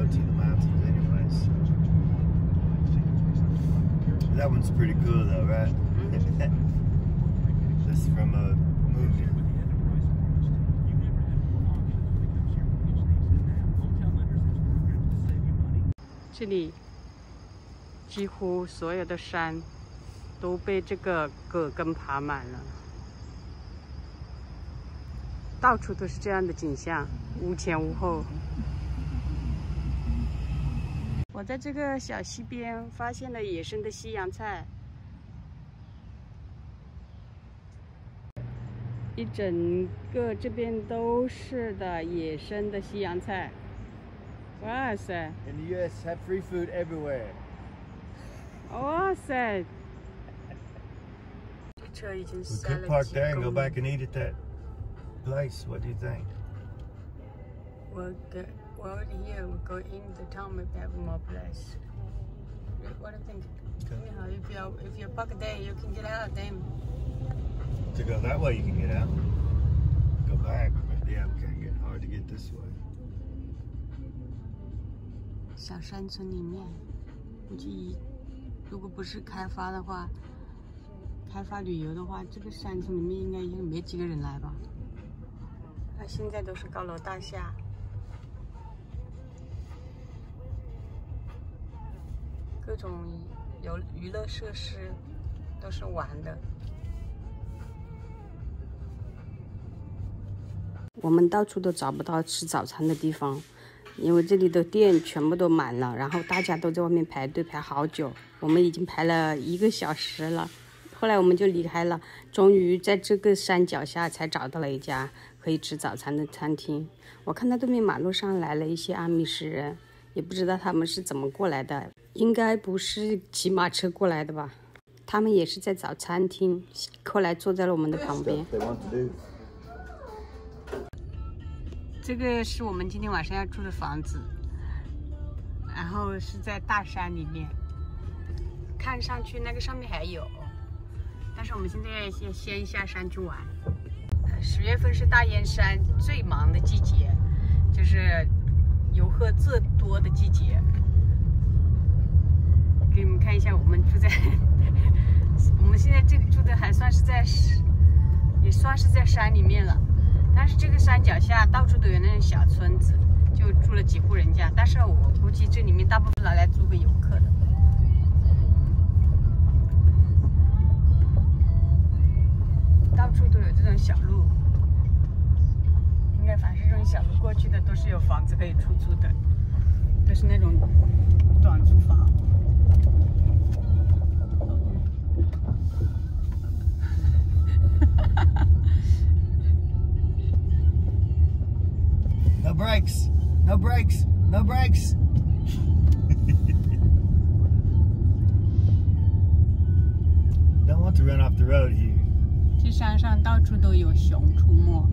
road to the mountains, anyways. That one's pretty cool, though, right? this is from a movie. 这里几乎所有的山都被这个葛根爬满了，到处都是这样的景象，无前无后。我在这个小溪边发现了野生的西洋菜，一整个这边都是的野生的西洋菜。哇塞！In the U.S., have free food everywhere. 哇塞！车已经 We 塞 could 了 park 几 there and go 公 back 里。and eat at that place. What do you think? We'll get well here. We go in the town. Maybe have more place. What do you think? Okay. Anyhow, if you if you park there, you can get out. Then To go that way, you can get out. Go back, but yeah, we can't get hard to get this way. 小山村里面，估计如果不是开发的话，开发旅游的话，这个山村里面应该也没几个人来吧。那现在都是高楼大厦， 各种游娱乐设施都是玩的。我们到处都找不到吃早餐的地方，因为这里的店全部都满了，然后大家都在外面排队排好久，我们已经排了一个小时了。后来我们就离开了，终于在这个山脚下才找到了一家可以吃早餐的餐厅。我看到对面马路上来了一些阿米什人，也不知道他们是怎么过来的，应该不是骑马车过来的吧？他们也是在找餐厅，后来坐在了我们的旁边。这个是我们今天晚上要住的房子，然后是在大山里面，看上去那个上面还有，但是我们现在先先下山去玩。呃十月份是大燕山最忙的季节，就是游客最多的季节。给你们看一下，我们住在，我们现在这里住的还算是在，也算是在山里面了。但是这个山脚下到处都有那种小村子，就住了几户人家。但是我估计这里面大部分拿来租给游客的。到处都有这种小路，该凡是这种小路过去的都是有房子可以出租的，都是那种短租房。No brakes. No brakes. No brakes. Don't want to run off the road here. 这山上到处都有熊出没。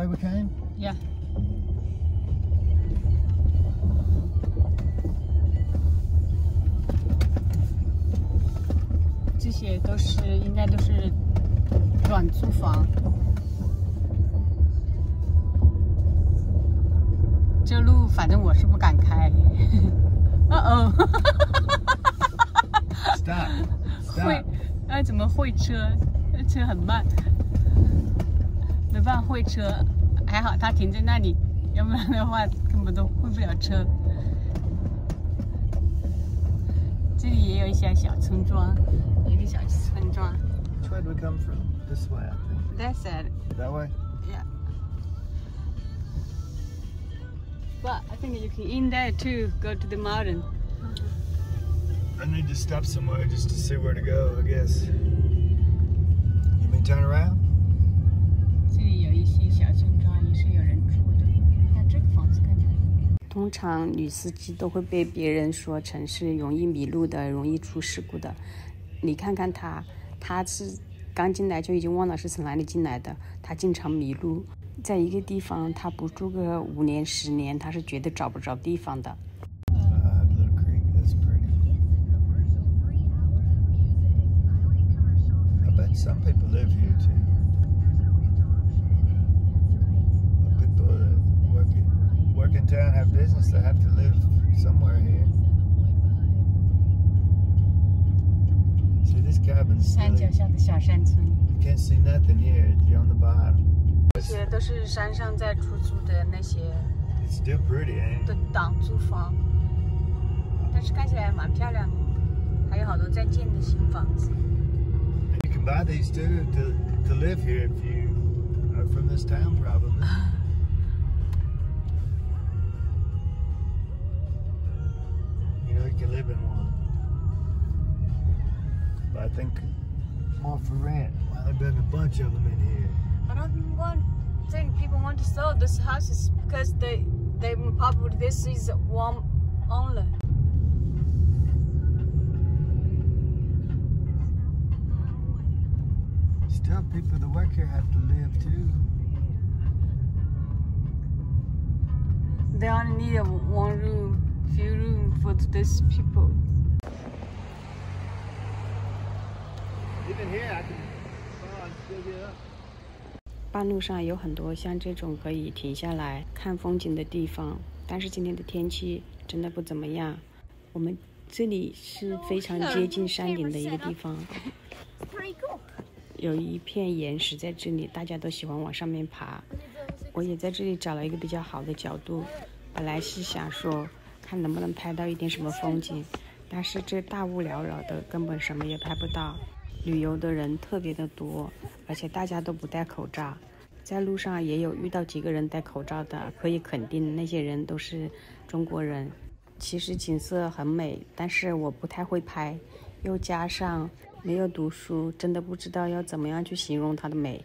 Way we came? Yeah. 这些都是应该都是短租房。这路反正我是不敢开。哦哦，Stop. 会.哎怎么会车？车很慢，没办法会车。还好他停在那里，要不然的话根本都会不了车。这里也有一些小村庄，一个小村庄。 Which way do we come from? This way, I think. That's it. That way? Yeah. But I think you can in there too. Go to the mountain. I need to stop somewhere just to see where to go, I guess. You mean turn around? 是有人住的。但这个房子看起来通常女司机都会被别人说成是容易迷路的、容易出事故的。你看看她，她是刚进来就已经忘了是从哪里进来的，她经常迷路，在一个地方她不住个五年、十年，她是绝对找不着地方的。Uh, business. They have to live somewhere here. See, this cabin's 山脚 silly. 下的小山村， You can't see nothing here. You're on the bottom. 这些都是山上在出租的那些 It's still pretty, ain't 的 it? 档租房，但是看起来蛮漂亮的，还有好多在建的新房子。 And you can buy these too to, to live here if you are from this town, probably. you know, live in one. But I think more for rent. Well, they been a bunch of them in here. I don't want think people want to sell this houses because they they probably this is one only. Still, people that work here have to live too. They only need one room, few room for these people. Even here, I can oh, still get up. 半路上有很多像这种可以停下来看风景的地方，但是今天的天气真的不怎么样。我们这里是非常接近山顶的一个地方，有一片岩石在这里，大家都喜欢往上面爬。我也在这里找了一个比较好的角度，本来是想说看能不能拍到一点什么风景，但是这大雾缭绕的，根本什么也拍不到。旅游的人特别的多，而且大家都不戴口罩，在路上也有遇到几个人戴口罩的，可以肯定那些人都是中国人。其实景色很美，但是我不太会拍，又加上没有读书，真的不知道要怎么样去形容它的美。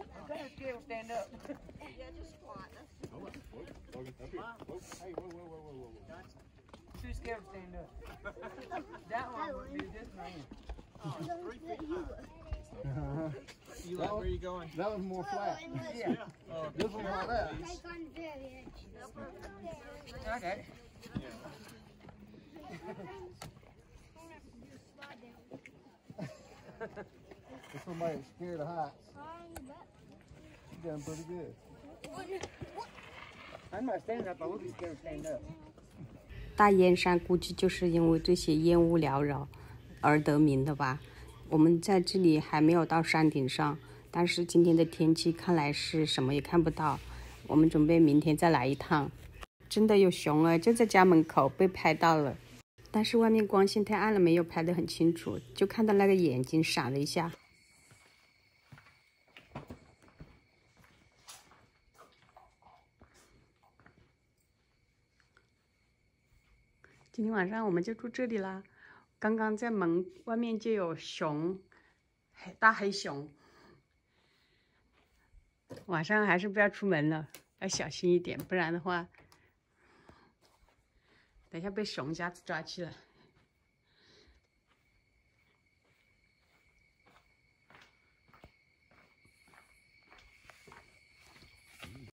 Too scared to stand up. yeah, just squat. Oh, oh, oh, hey, whoa, whoa, whoa, whoa, whoa. Too scared to stand up. that one would be this man. Oh, three feet. Eli, that where are you going? That was more flat. yeah. yeah. Uh, this one's like that. Okay. Yeah. one might scare the hots. You done pretty good. I'm not standing up. I would be scared to stand up. 大燕山估计就是因为这些烟雾缭绕而得名的吧。我们在这里还没有到山顶上，但是今天的天气看来是什么也看不到。我们准备明天再来一趟。真的有熊啊，就在家门口被拍到了，但是外面光线太暗了，没有拍得很清楚，就看到那个眼睛闪了一下。今天晚上我们就住这里啦。刚刚在门外面就有熊，大黑熊。晚上还是不要出门了，要小心一点，不然的话，等一下被熊夹子抓去了。